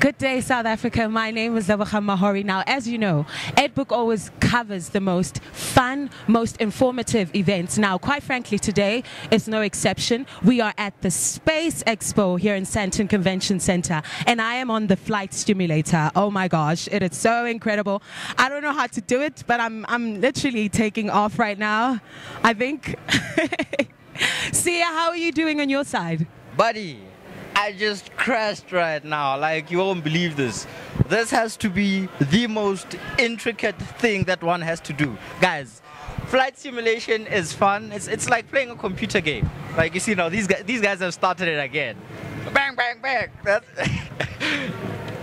Good day, South Africa. My name is Zabaha Mahori. Now, as you know, Edbook always covers the most fun, most informative events. Now, quite frankly, today is no exception. We are at the Space Expo here in Sandton Convention Center, and I am on the flight simulator. Oh my gosh, it is so incredible. I don't know how to do it, but I'm, I'm literally taking off right now. I think. Sia, how are you doing on your side? Buddy, I just crashed right now. Like, you won't believe this. This has to be the most intricate thing that one has to do. Guys, flight simulation is fun. It's, it's like playing a computer game. Like, you see now, these guys, these guys have started it again. Bang, bang, bang.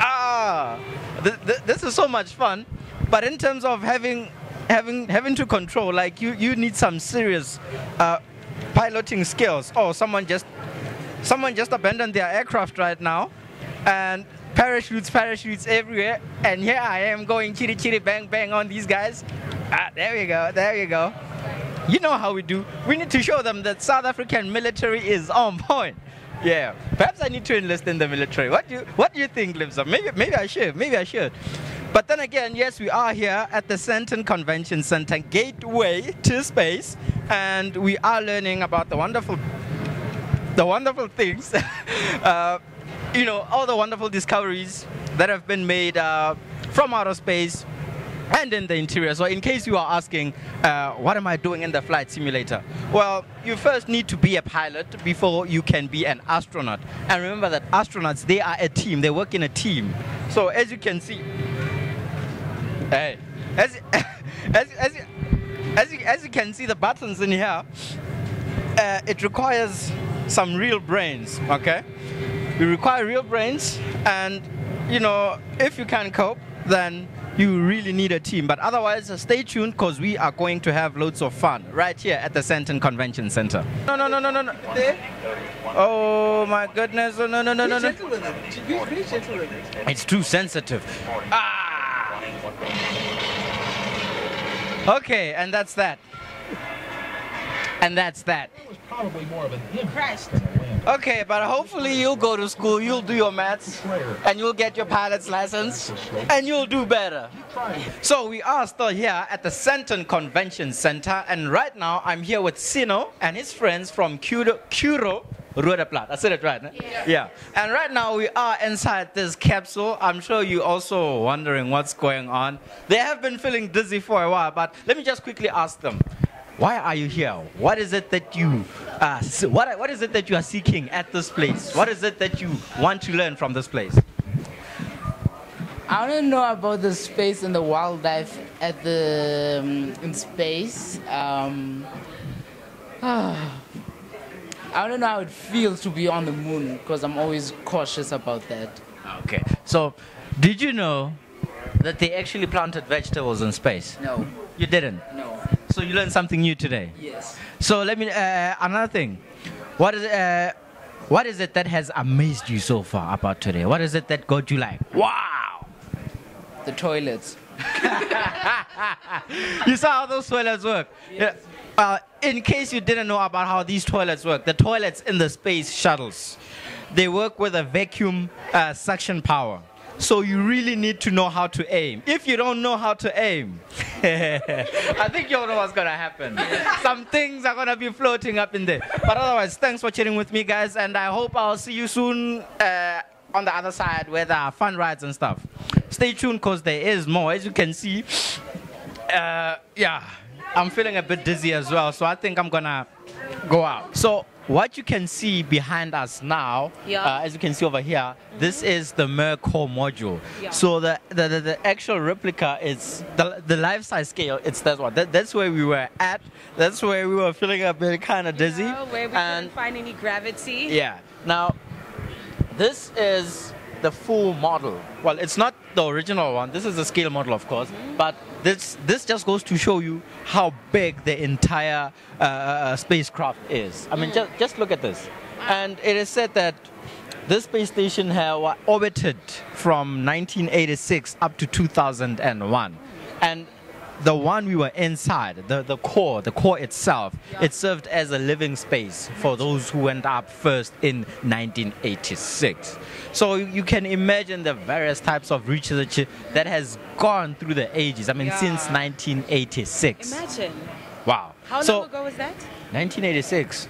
Ah, th- th- this is so much fun. But in terms of having having having to control, like you you need some serious uh, piloting skills. Oh, someone just someone just abandoned their aircraft right now, and parachutes, parachutes everywhere. And here I am going chitty chitty bang bang on these guys. Ah, there you go, there you go. You know how we do. We need to show them that South African military is on point. Yeah, perhaps I need to enlist in the military. What do you What do you think, Libza? Maybe maybe I should. Maybe I should. But then again, yes, we are here at the Sandton Convention Center, gateway to space, and we are learning about the wonderful, the wonderful things, uh, you know, all the wonderful discoveries that have been made uh, from outer space and in the interior. So in case you are asking, uh, what am I doing in the flight simulator? Well, you first need to be a pilot before you can be an astronaut. And remember that astronauts, they are a team. They work in a team. So as you can see, hey, as, as, as, you, as, you, as you can see the buttons in here, uh, it requires some real brains, okay? You require real brains and, you know, if you can cope, then you really need a team. But otherwise, uh, stay tuned because we are going to have loads of fun right here at the Sandton Convention Center. No, no, no, no, no, no. Oh my goodness! Oh, no, no, no, no, no. It's too sensitive. Ah. Okay, and that's that. And that's that. probably more of an Crashed. Okay, but hopefully you'll go to school, you'll do your maths, and you'll get your pilot's license, and you'll do better. So we are still here at the Sandton Convention Center, and right now I'm here with Sino and his friends from Kuro. Kuro, Curo Rudaplat. I said it right, no? yeah. yeah. And right now we are inside this capsule. I'm sure you're also wondering what's going on. They have been feeling dizzy for a while, but let me just quickly ask them. Why are you here? What is it that you uh, what, what is it that you are seeking at this place? What is it that you want to learn from this place? I want to know about the space and the wildlife at the um, in space. Um, I want to know how it feels to be on the moon because I'm always cautious about that. Okay. So, did you know that they actually planted vegetables in space? No, You didn't. no, So you learned something new today. yes. So let me uh, another thing. What is uh, what is it that has amazed you so far about today? What is it that got you like, wow? The toilets. you saw how those toilets work. Yeah. Uh, in case you didn't know about how these toilets work, the toilets in the space shuttles, they work with a vacuum uh, suction power. So you really need to know how to aim. If you don't know how to aim, I think you'll know what's gonna happen. Some things are gonna be floating up in there. But otherwise, thanks for chatting with me, guys, and I hope I'll see you soon uh, on the other side where there are fun rides and stuff. Stay tuned, cause there is more. As you can see, uh, yeah, I'm feeling a bit dizzy as well, so I think I'm gonna go out. So what you can see behind us now, Yeah. uh, as you can see over here, this is the Mir core module. Yeah. So the, the, the, the actual replica is the, the life size scale. It's that one. That, that's where we were at. That's where we were feeling a bit kind of dizzy. Where we and couldn't find any gravity. yeah. Now, this is the full model. Well, it's not the original one. This is the scale model, of course. But this this just goes to show you how big the entire uh, uh, spacecraft is. I mean, just just look at this. And it is said that this space station had orbited from 1986 up to 2001. And the one we were inside, the, the core, the core itself, Yeah. it served as a living space for those who went up first in 1986. So you can imagine the various types of research that has gone through the ages. I mean, since 1986. Imagine. Wow. How so, long ago was that? 1986.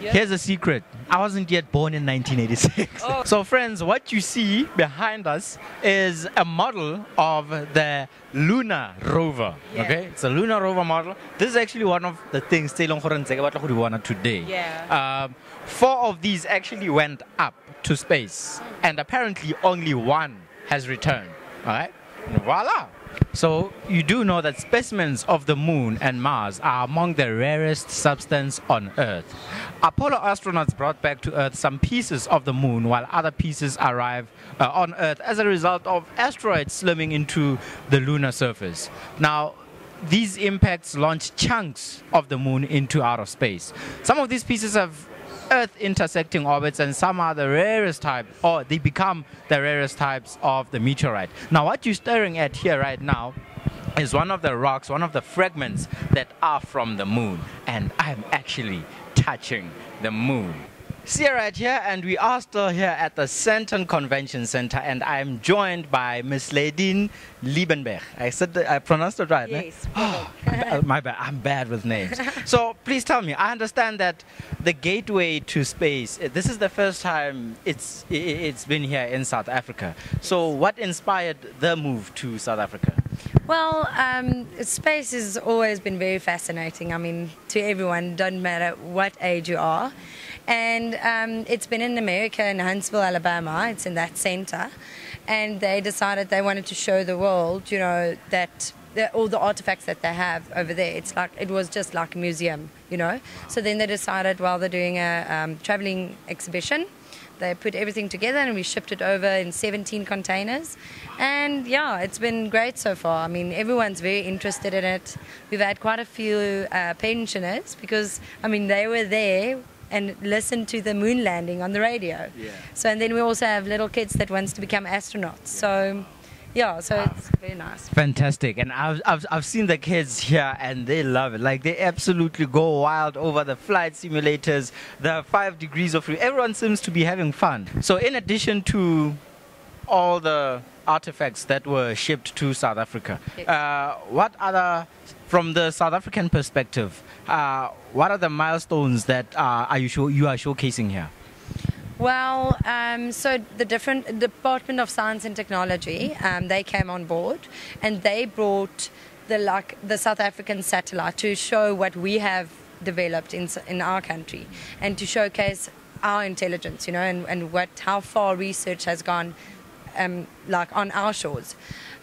Yeah. Here's a secret. I wasn't yet born in 1986. Oh. So, friends, what you see behind us is a model of the lunar rover. Yeah. Okay, it's a lunar rover model. This is actually one of the things tse leng gore ntse ke batla go di today. Yeah. Um, four of these actually went up to space, and apparently only one has returned. All right, voila. So you do know that specimens of the moon and Mars are among the rarest substance on Earth. Apollo astronauts brought back to Earth some pieces of the moon, while other pieces arrive uh, on Earth as a result of asteroids slamming into the lunar surface. Now, these impacts launch chunks of the moon into outer space. Some of these pieces have Earth intersecting orbits, and some are the rarest type, or they become the rarest types of the meteorite. Now, what you're staring at here right now is one of the rocks, one of the fragments that are from the moon, and I'm actually touching the moon. See right here, and we are still here at the Sandton Convention Center, and I'm joined by Miss Ladine Liebenberg. I said that, I pronounced it right. eh? Yes, Oh, my bad. I'm bad with names. so please tell me. I understand that the gateway to space. uh, This is the first time it's it's been here in South Africa. So what inspired the move to South Africa? Well, um, space has always been very fascinating. I mean, to everyone, doesn't matter what age you are. And um, it's been in America, in Huntsville, Alabama. It's in that center. And they decided they wanted to show the world, you know, that the, all the artifacts that they have over there. It's like it was just like a museum, you know. So then they decided while they're doing a um, traveling exhibition, they put everything together and we shipped it over in 17 containers. And yeah, it's been great so far. I mean, everyone's very interested in it. We've had quite a few uh, pensioners because, I mean, they were there and listen to the moon landing on the radio. Yeah. So, and then we also have little kids that wants to become astronauts. So, yeah, so it's very nice. Fantastic. And I've, I've, I've seen the kids here and they love it. Like they absolutely go wild over the flight simulators, the five degrees of freedom. Everyone seems to be having fun. So, in addition to all the artifacts that were shipped to South Africa, Yes. uh, what other, from the South African perspective, uh, what are the milestones that uh, are you, show, you are showcasing here? Well, um, so the different Department of Science and Technology, um, they came on board, and they brought the like the South African satellite to show what we have developed in in our country, and to showcase our intelligence, you know, and, and what how far research has gone, um, like on our shores.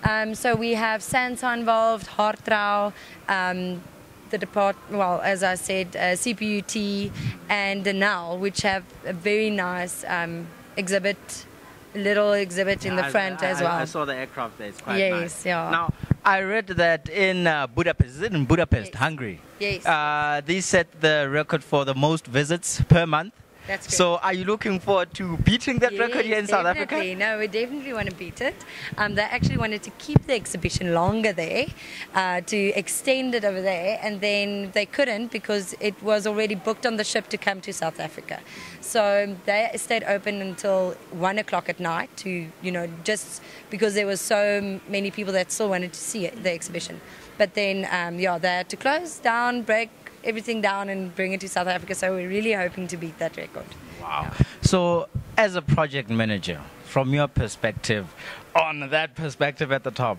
Um, so we have SANSA involved, HartRAO, um, the depart well as I said uh, CPUT and Denel which have a very nice um, exhibit little exhibit in the front as well I saw the aircraft there. It's quite Yes, nice. yeah. Now, I read that in uh, Budapest, is it in Budapest, Yes. Hungary? Yes. Uh, they set the record for the most visits per month. That's good. So, are you looking forward to beating that record here in South. Africa? No, we definitely want to beat it. Um, they actually wanted to keep the exhibition longer there, uh, to extend it over there, and then they couldn't because it was already booked on the ship to come to South Africa. So they stayed open until one o'clock at night to, you know, just because there was so many people that still wanted to see it, the exhibition. But then, um, yeah, they had to close down, break everything down, and bring it to South Africa. So we're really hoping to beat that record. Wow. So, as a project manager, from your perspective, on that perspective at the top,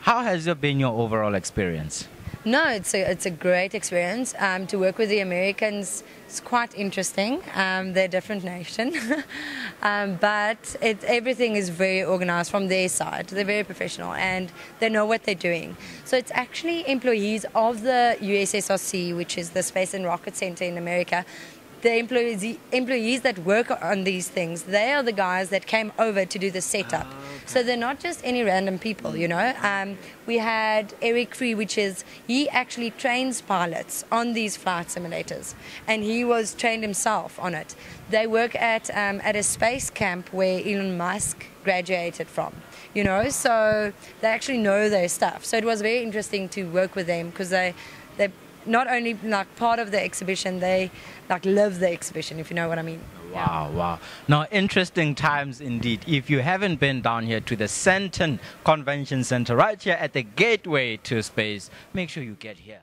how has your been your overall experience? No, it's a, it's a great experience. Um, to work with the Americans is quite interesting. Um, they're a different nation. um, but it, everything is very organized from their side. They're very professional and they know what they're doing. So it's actually employees of the USSRC, which is the Space and Rocket Center in America. The employees, employees that work on these things, they are the guys that came over to do the setup. So they're not just any random people, you know. Um, we had Eric Free, which is he actually trains pilots on these flight simulators, and he was trained himself on it. They work at um, at a space camp where Elon Musk graduated from, you know. So they actually know their stuff. So it was very interesting to work with them because they they not only like part of the exhibition, they like live the exhibition, if you know what I mean. Wow, wow. Now, interesting times indeed. If you haven't been down here to the Sandton Convention Center, right here at the gateway to space, make sure you get here.